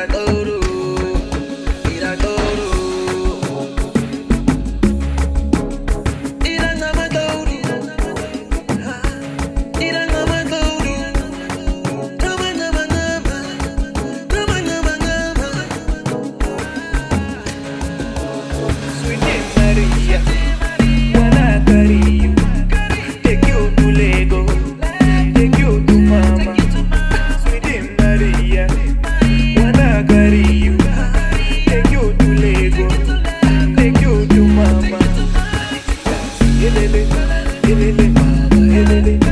circle oh. ele, ele, ele, ele, ele, ele, ele, ele,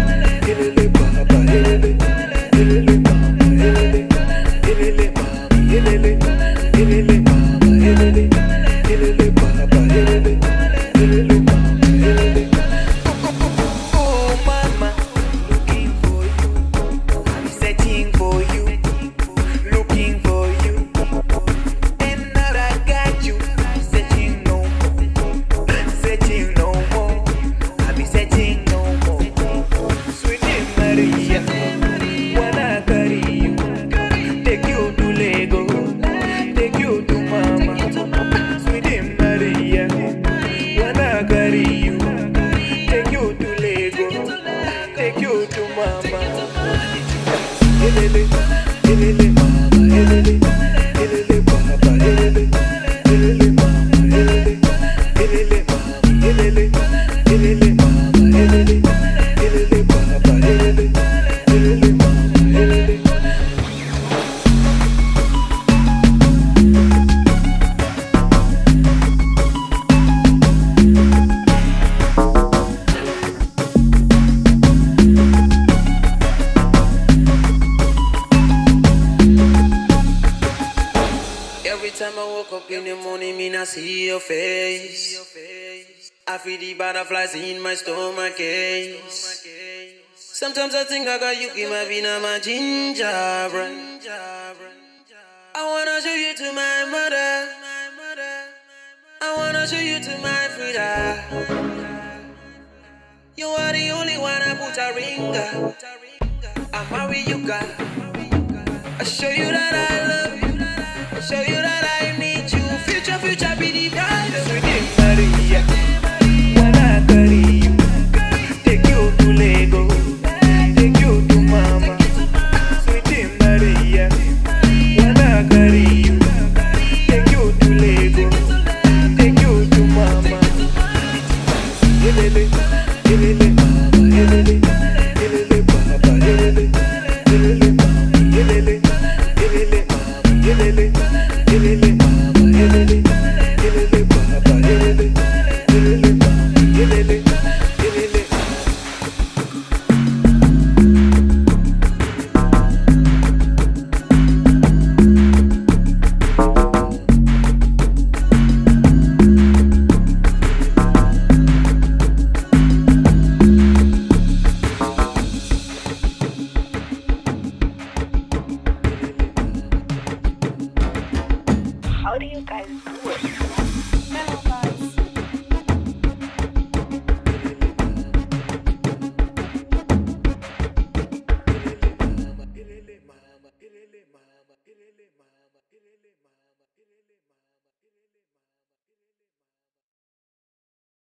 Every time I woke up in the morning, me not see your face. I feel the butterflies in my stomach. Sometimes I think I got you in my vina, my ginger. I wanna show you to my mother. I wanna show you to my Frida. You are the only one I put a ring. I marry you, girl. I show you that I Melon.